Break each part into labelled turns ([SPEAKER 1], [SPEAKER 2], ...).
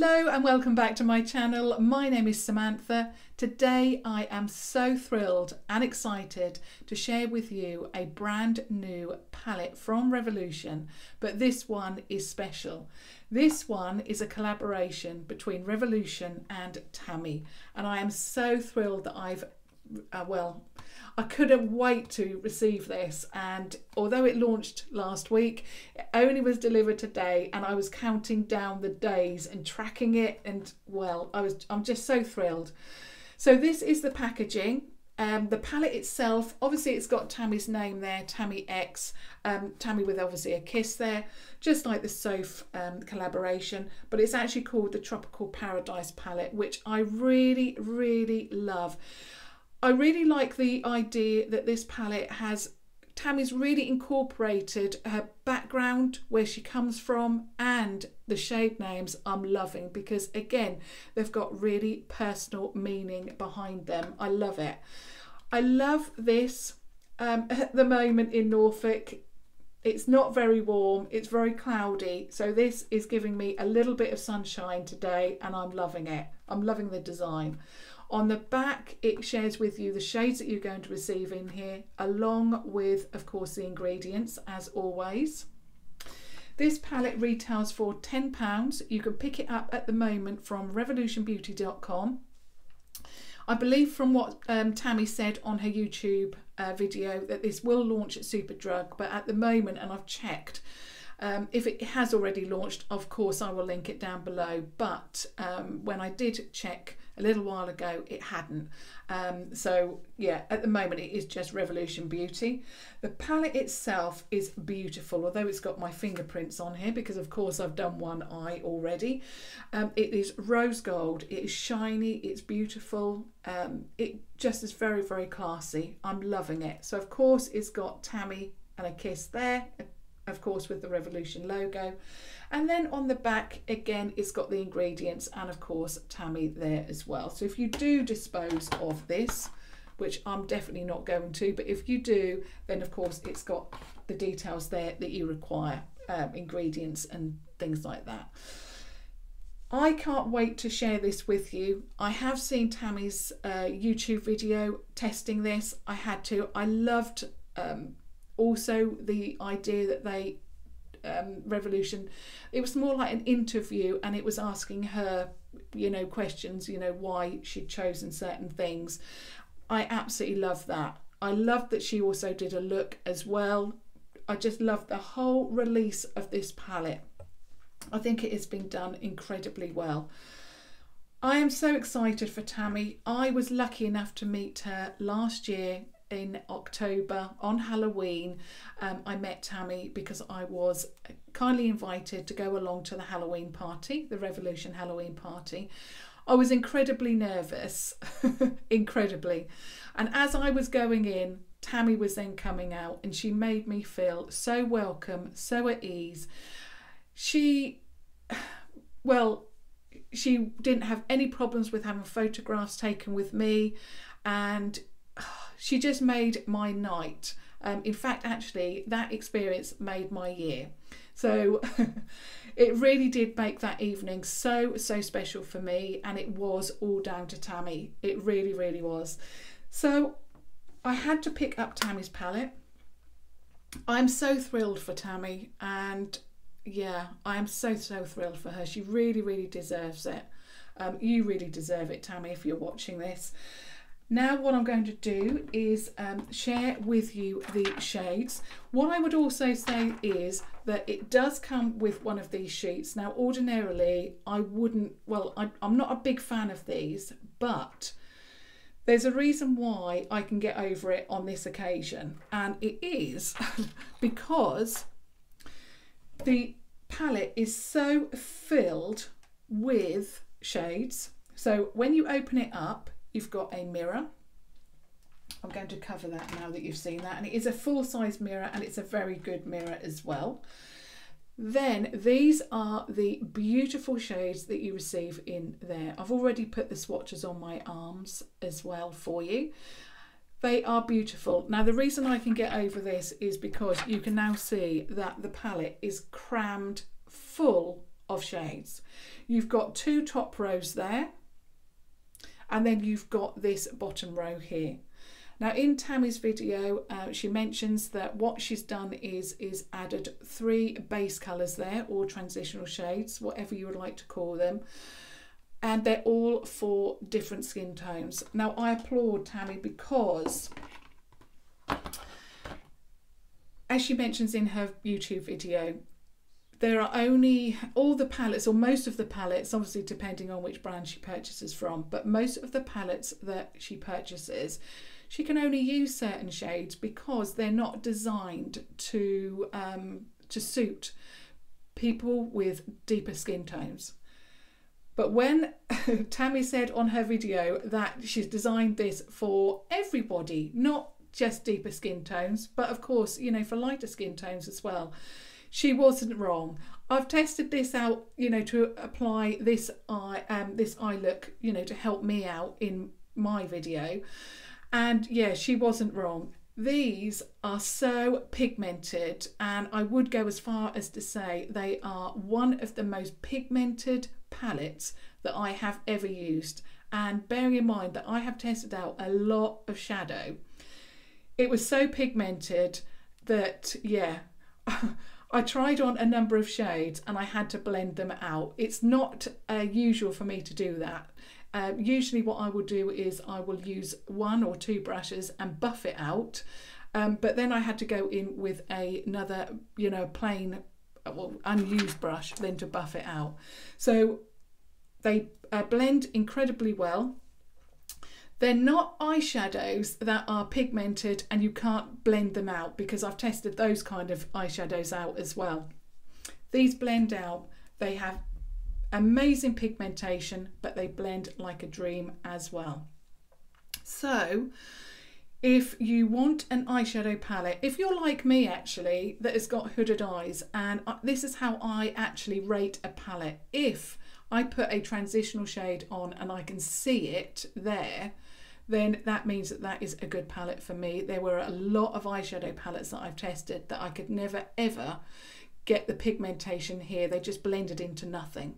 [SPEAKER 1] Hello and welcome back to my channel. My name is Samantha. Today I am so thrilled and excited to share with you a brand new palette from Revolution, but this one is special. This one is a collaboration between Revolution and Tammi, and I am so thrilled that I've, uh, well, I couldn't wait to receive this. And although it launched last week, it only was delivered today, and I was counting down the days and tracking it. And well, I was I'm just so thrilled. So this is the packaging. Um, the palette itself, obviously, it's got Tammi's name there, Tammi X, um, Tammi with obviously a kiss there, just like the Soph um, collaboration. But it's actually called the Tropical Paradise palette, which I really, really love. I really like the idea that this palette has Tammi's really incorporated her background, where she comes from, and the shade names I'm loving because, again, they've got really personal meaning behind them. I love it. I love this. Um, at the moment in Norfolk, it's not very warm, it's very cloudy, so this is giving me a little bit of sunshine today, and I'm loving it. I'm loving the design. On the back, it shares with you the shades that you're going to receive in here, along with, of course, the ingredients, as always. This palette retails for £10. You can pick it up at the moment from revolutionbeauty.com. I believe from what um, Tammi said on her YouTube uh, video that this will launch at Superdrug, but at the moment, and I've checked, um, if it has already launched, of course, I will link it down below. But um, when I did check a little while ago, it hadn't. Um, so, yeah, at the moment, it is just Revolution Beauty. The palette itself is beautiful, although it's got my fingerprints on here because, of course, I've done one eye already. Um, it is rose gold, it is shiny, it's beautiful. Um, it just is very, very classy. I'm loving it. So, of course, it's got Tammi and a kiss there, of course with the Revolution logo. And then on the back, again, it's got the ingredients and of course Tammi there as well. So if you do dispose of this, which I'm definitely not going to, but if you do, then of course it's got the details there that you require, um, ingredients and things like that. I can't wait to share this with you. I have seen Tammi's uh, YouTube video testing this. I had to. I loved um, also the idea that they um, revolution it was more like an interview and it was asking her you know questions you know why she'd chosen certain things. I absolutely love that. I love that she also did a look as well. I just love the whole release of this palette. I think it has been done incredibly well. I am so excited for Tammi. I was lucky enough to meet her last year in October on Halloween, um, I met Tammi because I was kindly invited to go along to the Halloween party, the Revolution Halloween party. I was incredibly nervous, incredibly. And as I was going in, Tammi was then coming out and she made me feel so welcome, so at ease. She, well, she didn't have any problems with having photographs taken with me and she just made my night. Um, in fact, actually, that experience made my year. So it really did make that evening so, so special for me. And it was all down to Tammi. It really, really was. So I had to pick up Tammi's palette. I'm so thrilled for Tammi. And yeah, I am so, so thrilled for her. She really, really deserves it. Um, you really deserve it, Tammi, if you're watching this. Now what I'm going to do is um, share with you the shades. What I would also say is that it does come with one of these sheets. Now ordinarily I wouldn't, well I, I'm not a big fan of these, but there's a reason why I can get over it on this occasion and it is because the palette is so filled with shades. So when you open it up, You've got a mirror. I'm going to cover that now that you've seen that. And it is a full size mirror and it's a very good mirror as well. Then these are the beautiful shades that you receive in there. I've already put the swatches on my arms as well for you. They are beautiful. Now the reason I can get over this is because you can now see that the palette is crammed full of shades. You've got two top rows there, and then you've got this bottom row here. Now in Tammi's video, uh, she mentions that what she's done is, is added three base colours there, or transitional shades, whatever you would like to call them. And they're all for different skin tones. Now I applaud Tammi because as she mentions in her YouTube video, there are only all the palettes or most of the palettes obviously depending on which brand she purchases from but most of the palettes that she purchases she can only use certain shades because they're not designed to um, to suit people with deeper skin tones. But when Tammi said on her video that she's designed this for everybody not just deeper skin tones but of course you know for lighter skin tones as well she wasn't wrong. I've tested this out, you know, to apply this eye, um, this eye look, you know, to help me out in my video. And yeah, she wasn't wrong. These are so pigmented, and I would go as far as to say they are one of the most pigmented palettes that I have ever used. And bearing in mind that I have tested out a lot of shadow, it was so pigmented that, yeah. I tried on a number of shades and I had to blend them out. It's not uh, usual for me to do that. Uh, usually what I will do is I will use one or two brushes and buff it out. Um, but then I had to go in with a, another, you know, plain, uh, well, unused brush then to buff it out. So they uh, blend incredibly well. They're not eyeshadows that are pigmented and you can't blend them out because I've tested those kind of eyeshadows out as well. These blend out, they have amazing pigmentation, but they blend like a dream as well. So, if you want an eyeshadow palette, if you're like me actually, that has got hooded eyes, and uh, this is how I actually rate a palette. If I put a transitional shade on and I can see it there, then that means that that is a good palette for me. There were a lot of eyeshadow palettes that I've tested that I could never ever get the pigmentation here. They just blended into nothing.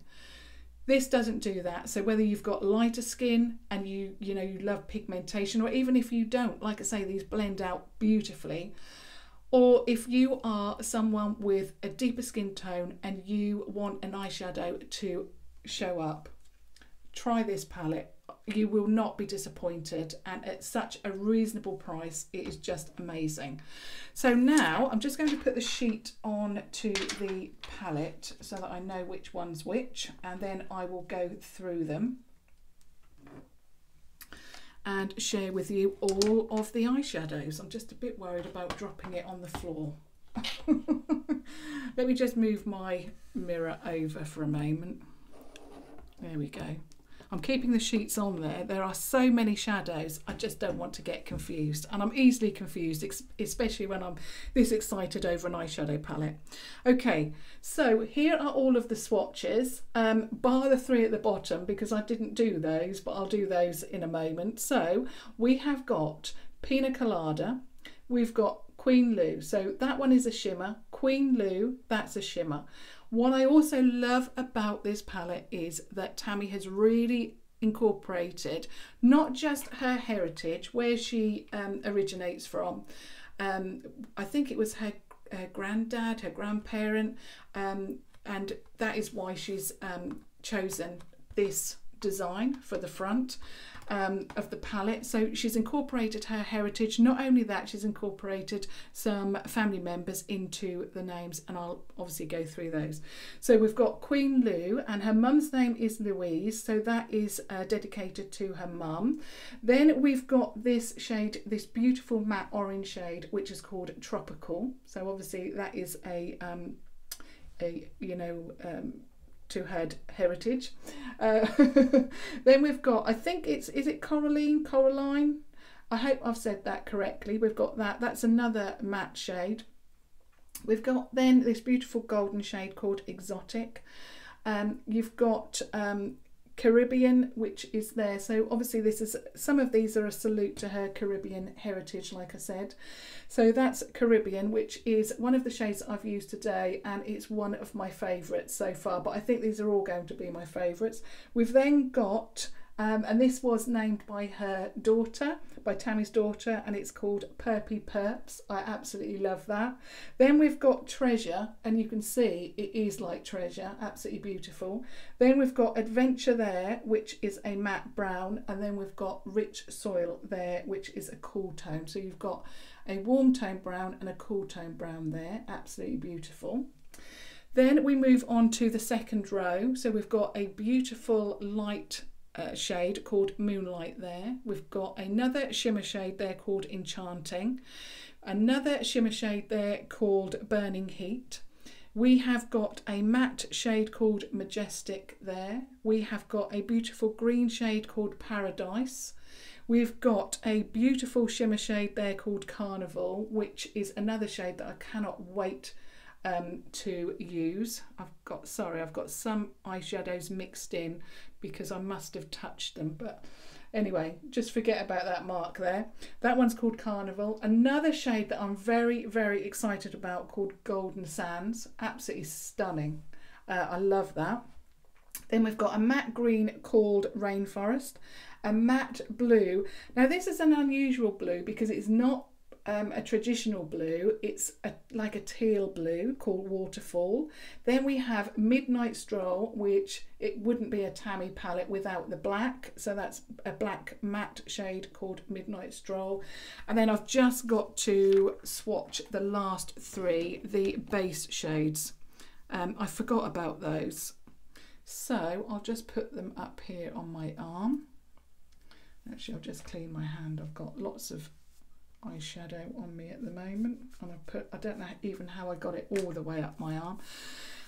[SPEAKER 1] This doesn't do that. So whether you've got lighter skin and you you know you love pigmentation or even if you don't, like I say these blend out beautifully. Or if you are someone with a deeper skin tone and you want an eyeshadow to show up, try this palette you will not be disappointed and at such a reasonable price it is just amazing. So now I'm just going to put the sheet on to the palette so that I know which one's which and then I will go through them and share with you all of the eyeshadows. I'm just a bit worried about dropping it on the floor. Let me just move my mirror over for a moment. There we go I'm keeping the sheets on there. There are so many shadows. I just don't want to get confused. And I'm easily confused, especially when I'm this excited over an eyeshadow palette. Okay, so here are all of the swatches, um, bar the three at the bottom because I didn't do those, but I'll do those in a moment. So we have got Pina Colada, we've got Queen Lou. So that one is a shimmer. Queen Lou, that's a shimmer. What I also love about this palette is that Tammi has really incorporated not just her heritage, where she um, originates from. Um, I think it was her, her granddad, her grandparent, um, and that is why she's um, chosen this design for the front um, of the palette. So she's incorporated her heritage. Not only that, she's incorporated some family members into the names, and I'll obviously go through those. So we've got Queen Lou, and her mum's name is Louise, so that is uh, dedicated to her mum. Then we've got this shade, this beautiful matte orange shade, which is called Tropical. So obviously that is a um, a you know um, to her heritage. Uh, then we've got, I think it's, is it Coralline? Coralline? I hope I've said that correctly. We've got that. That's another matte shade. We've got then this beautiful golden shade called Exotic. Um, you've got um, Caribbean, which is there. So obviously this is some of these are a salute to her Caribbean heritage, like I said. So that's Caribbean, which is one of the shades I've used today, and it's one of my favourites so far. But I think these are all going to be my favourites. We've then got um, and this was named by her daughter, by Tammi's daughter, and it's called Perpy Perps. I absolutely love that. Then we've got Treasure, and you can see it is like Treasure, absolutely beautiful. Then we've got Adventure there, which is a matte brown, and then we've got Rich Soil there, which is a cool tone. So you've got a warm tone brown and a cool tone brown there, absolutely beautiful. Then we move on to the second row. So we've got a beautiful light uh, shade called Moonlight there. We've got another shimmer shade there called Enchanting. Another shimmer shade there called Burning Heat. We have got a matte shade called Majestic there. We have got a beautiful green shade called Paradise. We've got a beautiful shimmer shade there called Carnival, which is another shade that I cannot wait um, to use. I've got, sorry, I've got some eyeshadows mixed in because I must have touched them. But anyway, just forget about that mark there. That one's called Carnival. Another shade that I'm very, very excited about called Golden Sands. Absolutely stunning. Uh, I love that. Then we've got a matte green called Rainforest, a matte blue. Now this is an unusual blue because it's not um, a traditional blue. It's a, like a teal blue called Waterfall. Then we have Midnight Stroll, which it wouldn't be a Tammi palette without the black. So that's a black matte shade called Midnight Stroll. And then I've just got to swatch the last three, the base shades. Um, I forgot about those. So I'll just put them up here on my arm. Actually, I'll just clean my hand. I've got lots of eyeshadow on me at the moment and I put I don't know even how I got it all the way up my arm.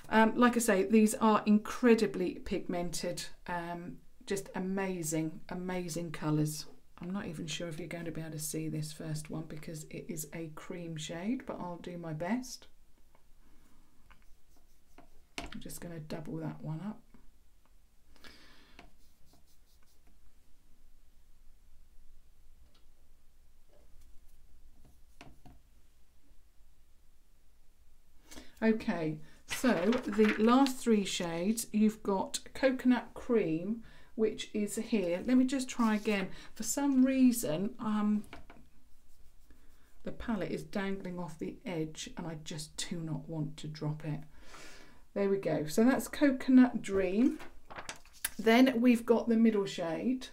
[SPEAKER 1] Um, like I say these are incredibly pigmented um, just amazing amazing colours. I'm not even sure if you're going to be able to see this first one because it is a cream shade but I'll do my best. I'm just going to double that one up Okay, so the last three shades, you've got Coconut Cream, which is here. Let me just try again. For some reason, um, the palette is dangling off the edge and I just do not want to drop it. There we go. So that's Coconut Dream. Then we've got the middle shade.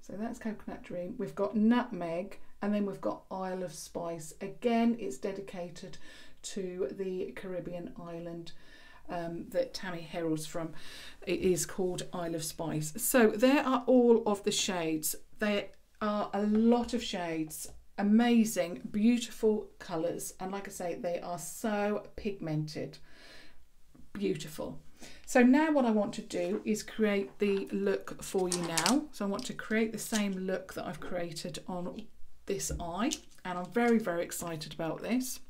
[SPEAKER 1] So that's Coconut Dream. We've got Nutmeg and then we've got Isle of Spice. Again, it's dedicated to the Caribbean island um, that Tammi heralds from. It is called Isle of Spice. So there are all of the shades. There are a lot of shades, amazing, beautiful colours. And like I say, they are so pigmented. Beautiful. So now what I want to do is create the look for you now. So I want to create the same look that I've created on this eye. And I'm very, very excited about this.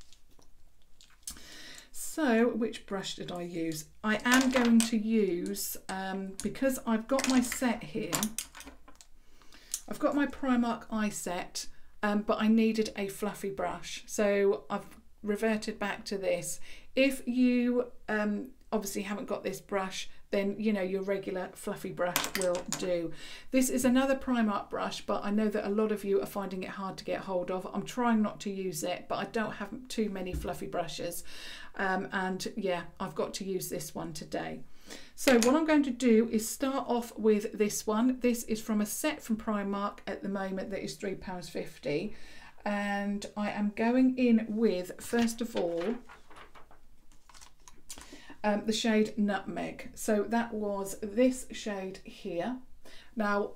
[SPEAKER 1] So which brush did I use? I am going to use, um, because I've got my set here, I've got my Primark eye set, um, but I needed a fluffy brush. So I've reverted back to this. If you um, obviously haven't got this brush, then you know your regular fluffy brush will do. This is another Primark brush, but I know that a lot of you are finding it hard to get hold of. I'm trying not to use it, but I don't have too many fluffy brushes. Um, and yeah, I've got to use this one today. So what I'm going to do is start off with this one. This is from a set from Primark at the moment that is £3.50. And I am going in with, first of all, um, the shade Nutmeg. So that was this shade here. Now,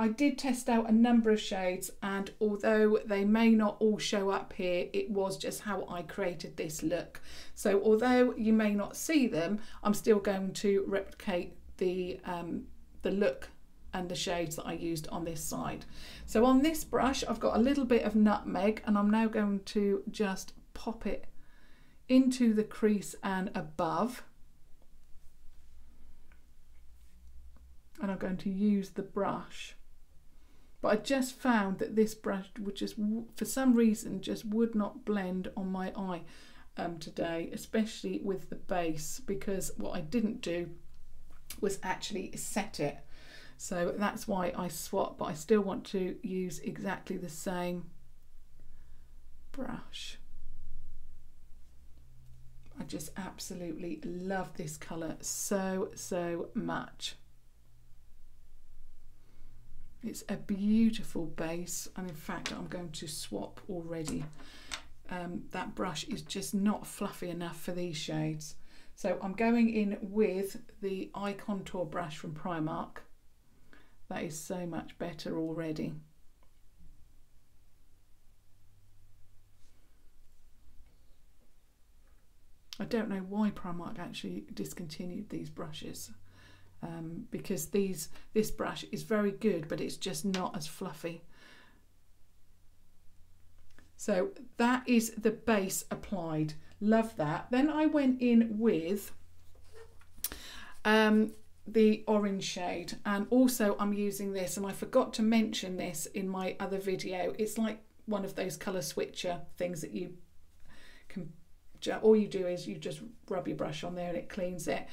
[SPEAKER 1] I did test out a number of shades and although they may not all show up here, it was just how I created this look. So although you may not see them, I'm still going to replicate the, um, the look and the shades that I used on this side. So on this brush, I've got a little bit of nutmeg and I'm now going to just pop it into the crease and above. and I'm going to use the brush. But I just found that this brush would just, for some reason, just would not blend on my eye um, today, especially with the base, because what I didn't do was actually set it. So that's why I swap, but I still want to use exactly the same brush. I just absolutely love this colour so, so much. It's a beautiful base and in fact I'm going to swap already. Um, that brush is just not fluffy enough for these shades. So I'm going in with the eye contour brush from Primark. That is so much better already. I don't know why Primark actually discontinued these brushes um, because these this brush is very good but it's just not as fluffy. So that is the base applied. Love that. Then I went in with um, the orange shade and also I'm using this and I forgot to mention this in my other video. It's like one of those colour switcher things that you can all you do is you just rub your brush on there and it cleans it.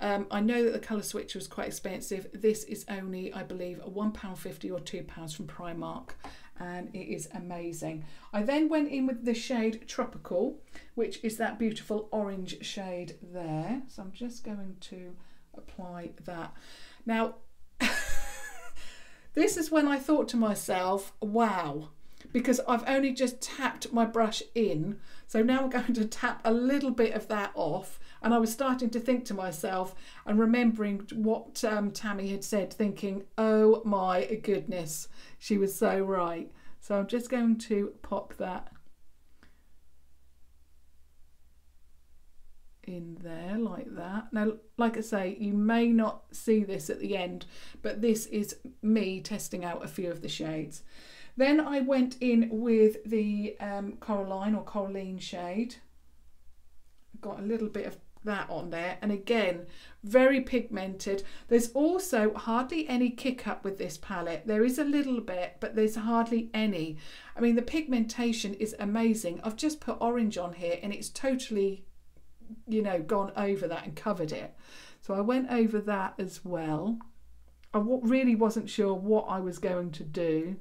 [SPEAKER 1] Um, I know that the colour switcher was quite expensive. This is only, I believe, £1.50 or £2 from Primark and it is amazing. I then went in with the shade Tropical, which is that beautiful orange shade there. So I'm just going to apply that. Now, this is when I thought to myself, wow, because I've only just tapped my brush in. So now I'm going to tap a little bit of that off. And I was starting to think to myself and remembering what um, Tammi had said, thinking, oh my goodness, she was so right. So I'm just going to pop that in there like that. Now, like I say, you may not see this at the end, but this is me testing out a few of the shades. Then I went in with the um, Coralline or Coralline shade. Got a little bit of that on there. And again very pigmented. There's also hardly any kick up with this palette. There is a little bit but there's hardly any. I mean the pigmentation is amazing. I've just put orange on here and it's totally you know gone over that and covered it. So I went over that as well. I really wasn't sure what I was going to do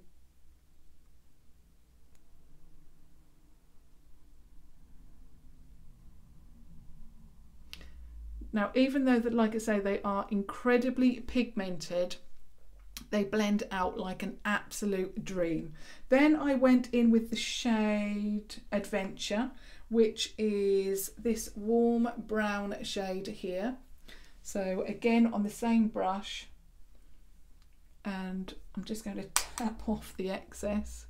[SPEAKER 1] Now, even though that, like I say, they are incredibly pigmented, they blend out like an absolute dream. Then I went in with the shade Adventure, which is this warm brown shade here. So again, on the same brush, and I'm just going to tap off the excess.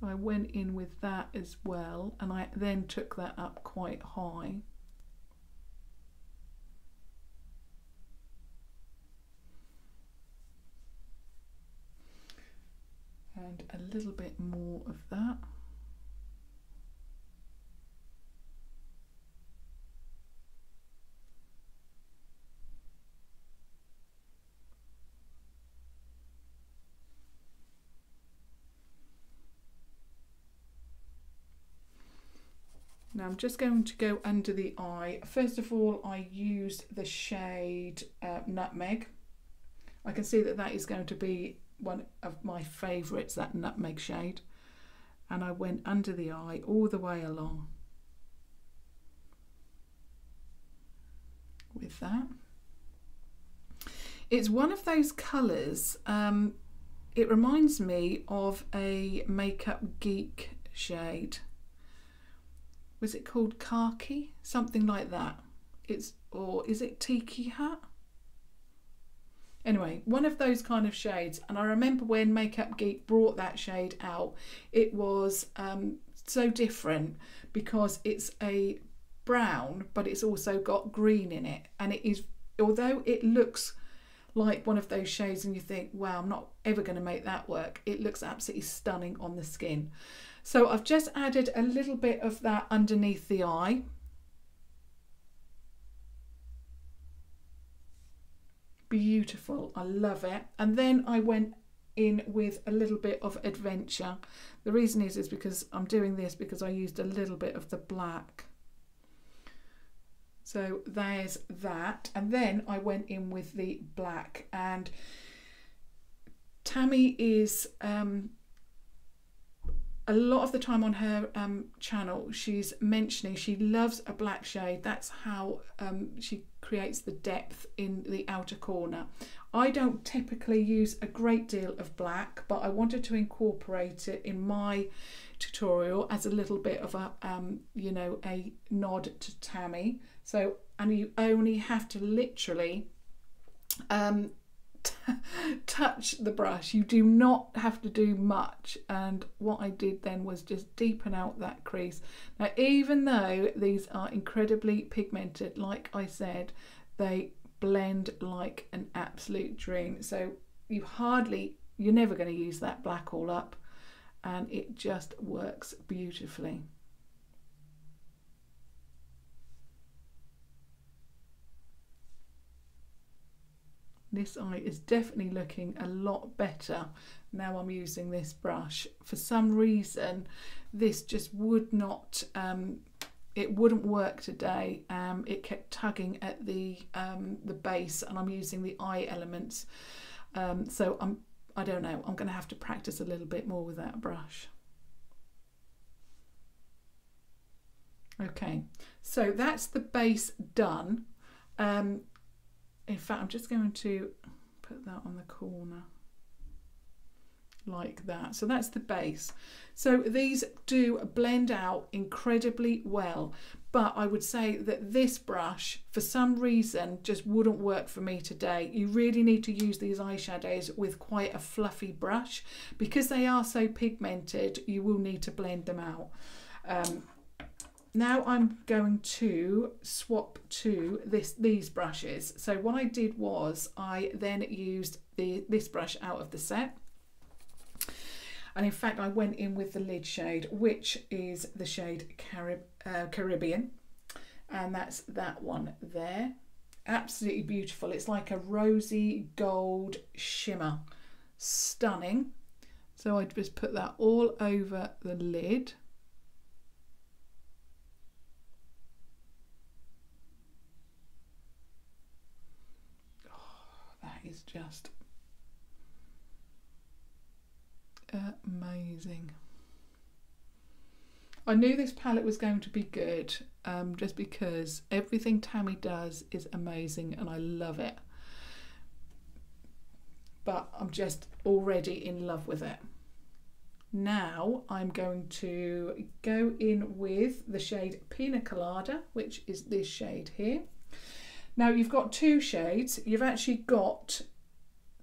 [SPEAKER 1] So I went in with that as well, and I then took that up quite high. And a little bit more of that. Now I'm just going to go under the eye. First of all, I used the shade uh, Nutmeg. I can see that that is going to be one of my favourites, that nutmeg shade. And I went under the eye all the way along with that. It's one of those colours, um, it reminds me of a Makeup Geek shade. Was it called khaki? Something like that. It's or is it tiki hat? Anyway, one of those kind of shades. And I remember when Makeup Geek brought that shade out, it was um, so different because it's a brown, but it's also got green in it. And it is, although it looks like one of those shades and you think, wow, I'm not ever going to make that work, it looks absolutely stunning on the skin. So I've just added a little bit of that underneath the eye beautiful. I love it. And then I went in with a little bit of adventure. The reason is is because I'm doing this because I used a little bit of the black. So there's that. And then I went in with the black and Tammi is um, a lot of the time on her um, channel, she's mentioning she loves a black shade. That's how um, she creates the depth in the outer corner. I don't typically use a great deal of black, but I wanted to incorporate it in my tutorial as a little bit of a, um, you know, a nod to Tammi. So, and you only have to literally um, touch the brush. You do not have to do much. And what I did then was just deepen out that crease. Now, even though these are incredibly pigmented, like I said, they blend like an absolute dream. So you hardly, you're never going to use that black all up. And it just works beautifully. This eye is definitely looking a lot better now I'm using this brush. For some reason, this just would not, um, it wouldn't work today. Um, it kept tugging at the um, the base, and I'm using the eye elements. Um, so I'm, I don't know. I'm going to have to practice a little bit more with that brush. Okay, so that's the base done. Um, in fact I'm just going to put that on the corner like that. So that's the base. So these do blend out incredibly well but I would say that this brush for some reason just wouldn't work for me today. You really need to use these eyeshadows with quite a fluffy brush. Because they are so pigmented you will need to blend them out. Um, now I'm going to swap to this these brushes. So what I did was I then used the this brush out of the set. And in fact, I went in with the lid shade, which is the shade Carib uh, Caribbean. And that's that one there. Absolutely beautiful. It's like a rosy gold shimmer. Stunning. So I just put that all over the lid. Just amazing. I knew this palette was going to be good um, just because everything Tammi does is amazing and I love it. But I'm just already in love with it. Now I'm going to go in with the shade Pina Colada, which is this shade here. Now you've got two shades. You've actually got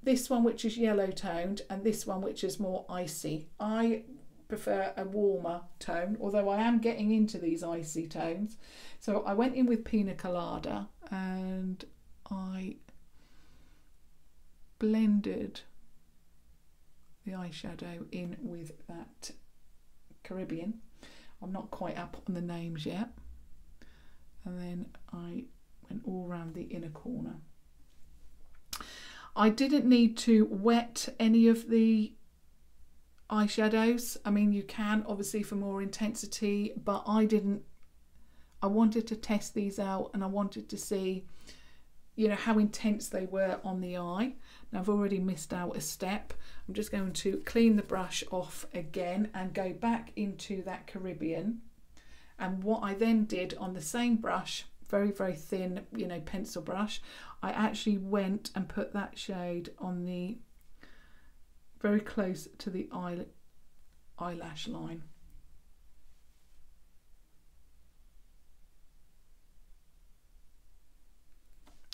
[SPEAKER 1] this one which is yellow toned and this one which is more icy. I prefer a warmer tone, although I am getting into these icy tones. So I went in with Pina Colada and I blended the eyeshadow in with that Caribbean. I'm not quite up on the names yet. And then I went all around the inner corner. I didn't need to wet any of the eyeshadows. I mean, you can obviously for more intensity, but I didn't. I wanted to test these out and I wanted to see, you know, how intense they were on the eye. Now I've already missed out a step. I'm just going to clean the brush off again and go back into that Caribbean. And what I then did on the same brush very, very thin, you know, pencil brush, I actually went and put that shade on the very close to the eye, eyelash line.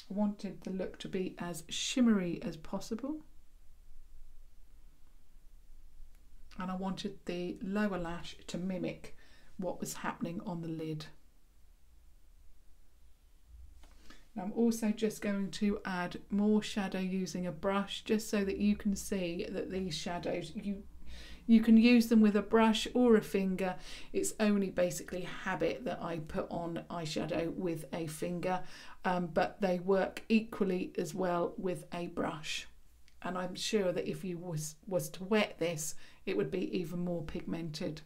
[SPEAKER 1] I wanted the look to be as shimmery as possible. And I wanted the lower lash to mimic what was happening on the lid. I'm also just going to add more shadow using a brush just so that you can see that these shadows, you You can use them with a brush or a finger. It's only basically habit that I put on eyeshadow with a finger, um, but they work equally as well with a brush. And I'm sure that if you was, was to wet this, it would be even more pigmented.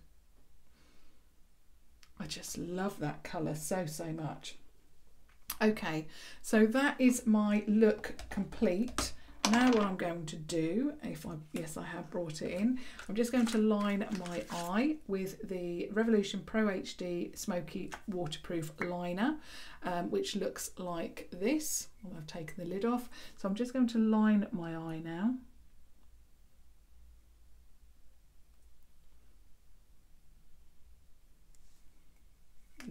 [SPEAKER 1] I just love that colour so, so much. Okay, so that is my look complete. Now what I'm going to do, if I, yes I have brought it in, I'm just going to line my eye with the Revolution Pro HD Smoky Waterproof Liner, um, which looks like this. Well, I've taken the lid off. So I'm just going to line my eye now.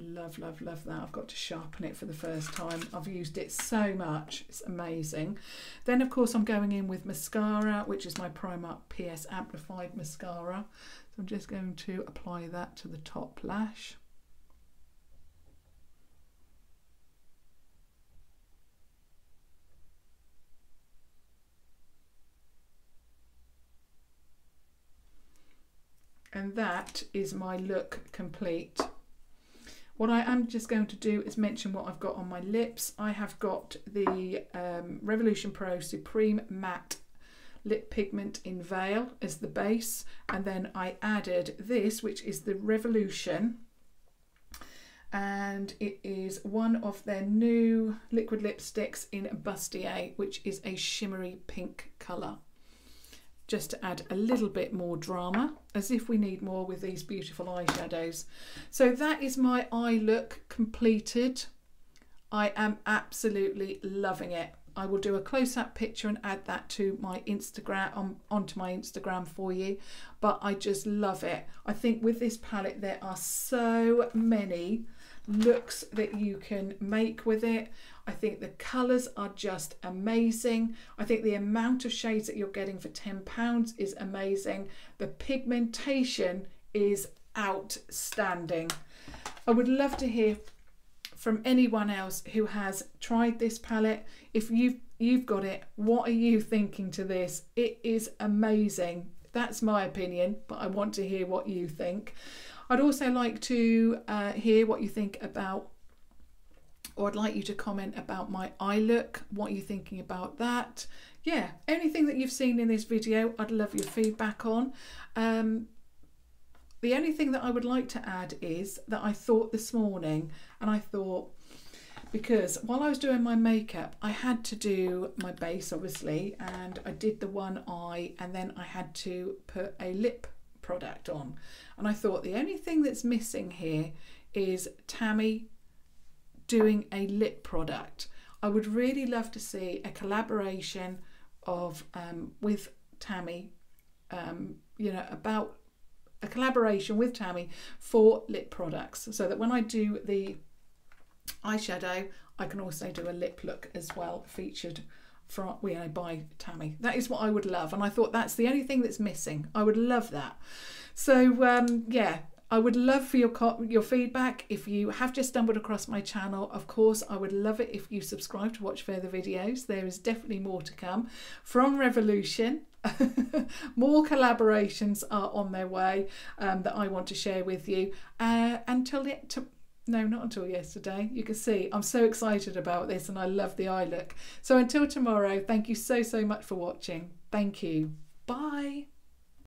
[SPEAKER 1] Love love love that. I've got to sharpen it for the first time. I've used it so much. It's amazing. Then of course I'm going in with mascara which is my Primark PS Amplif-eyed mascara. So I'm just going to apply that to the top lash. And that is my look complete what I am just going to do is mention what I've got on my lips. I have got the um, Revolution Pro Supreme Matte Lip Pigment in Veil as the base. And then I added this, which is the Revolution. And it is one of their new liquid lipsticks in Bustier, which is a shimmery pink colour just to add a little bit more drama, as if we need more with these beautiful eyeshadows. So that is my eye look completed. I am absolutely loving it. I will do a close-up picture and add that to my Instagram on, onto my Instagram for you. But I just love it. I think with this palette there are so many looks that you can make with it. I think the colours are just amazing. I think the amount of shades that you're getting for £10 is amazing. The pigmentation is outstanding. I would love to hear from anyone else who has tried this palette. If you've you've got it, what are you thinking to this? It is amazing. That's my opinion, but I want to hear what you think. I'd also like to uh, hear what you think about, or I'd like you to comment about my eye look, what you're thinking about that. Yeah, anything that you've seen in this video, I'd love your feedback on. Um, the only thing that I would like to add is that I thought this morning, and I thought, because while I was doing my makeup, I had to do my base, obviously, and I did the one eye, and then I had to put a lip product on. And I thought the only thing that's missing here is Tammi doing a lip product. I would really love to see a collaboration of um, with Tammi, um, you know, about a collaboration with Tammi for lip products so that when I do the eyeshadow, I can also do a lip look as well featured from you know by Tammi. That is what I would love, and I thought that's the only thing that's missing. I would love that. So um, yeah, I would love for your your feedback. If you have just stumbled across my channel, of course, I would love it if you subscribe to watch further videos. There is definitely more to come from Revolution. more collaborations are on their way um, that I want to share with you. Uh, until the, to, no, not until yesterday. You can see I'm so excited about this and I love the eye look. So until tomorrow, thank you so, so much for watching. Thank you. Bye.